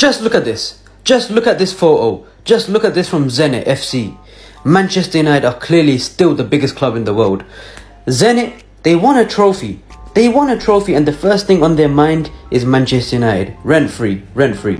Just look at this. Just look at this photo. Just look at this from Zenit FC. Manchester United are clearly still the biggest club in the world. Zenit, they won a trophy. They won a trophy, and the first thing on their mind is Manchester United. Rent free, rent free.